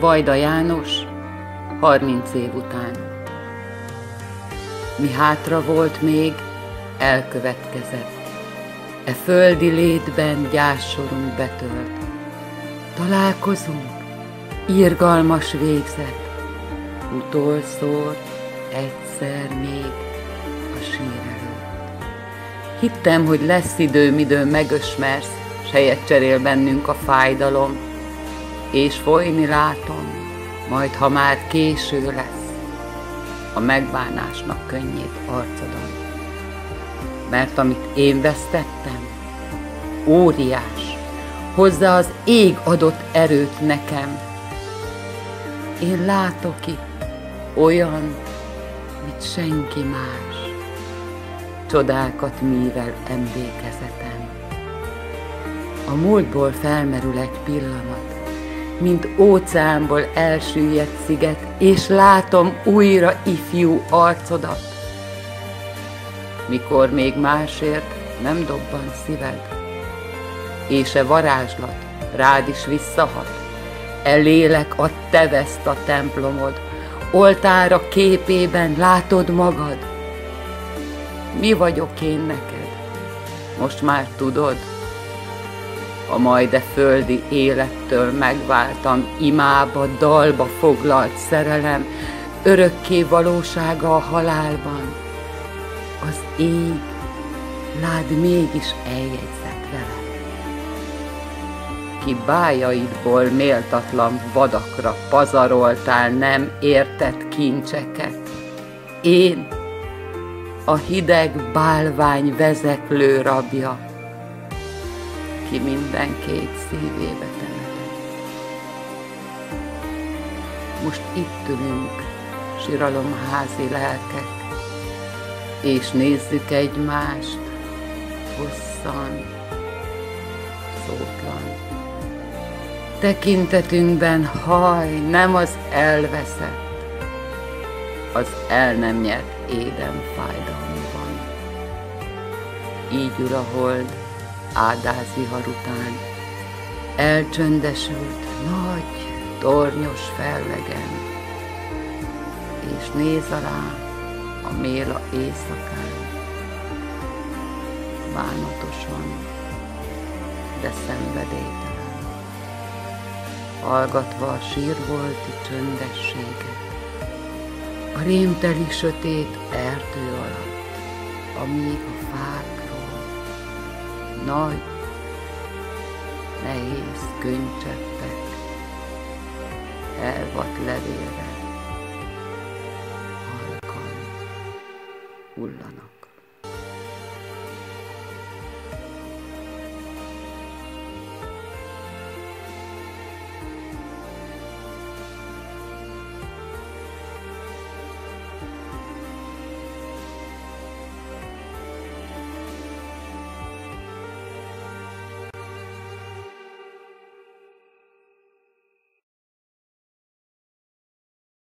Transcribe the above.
Vajda János, 30 év után. Mi hátra volt még, elkövetkezett. E földi létben gyászsorunk betölt. Találkozunk, irgalmas végzet, utolszor, egyszer még a sír előtt. Hittem, hogy lesz idő, midőn megösmersz, s helyet cserél bennünk a fájdalom, és folyni látom, majd ha már késő lesz, a megbánásnak könnyét arcodon. Mert amit én vesztettem, óriás, hozzá az ég adott erőt nekem. Én látok itt olyan, mint senki más, csodákat művel emlékezetem. A múltból felmerül egy pillanat, mint óceánból elsüllyedt sziget, és látom újra ifjú arcodat. Mikor még másért nem dobban szíved, és e varázslat rád is visszahat, e lélek a teveszt a templomod, oltára képében látod magad. Mi vagyok én neked? Most már tudod? A majd e földi élettől megváltam, imába, dalba foglalt szerelem, örökké valósága a halálban. Az ég, lád mégis eljegyzett vele. Ki bájaidból méltatlan vadakra pazaroltál nem értett kincseket. Én, a hideg bálvány vezeklő rabja, ki két szívébe temetett. Most itt ülünk, siralomházi lelkek, és nézzük egymást hosszan, szótlan. Tekintetünkben haj, nem az elveszett, az el nem nyert éden fájdalmi van. Így ura hold, ádáz vihar után. Elcsöndesült nagy, tornyos fellegen, és néz alá a méla éjszakán. Bánatosan, de szenvedélytelen, hallgatva a sírvolti csöndességet, a rémteli sötét erdő alatt, amíg a fák nagy, nehéz könycseppek, elvat levélre, halkan hullanak.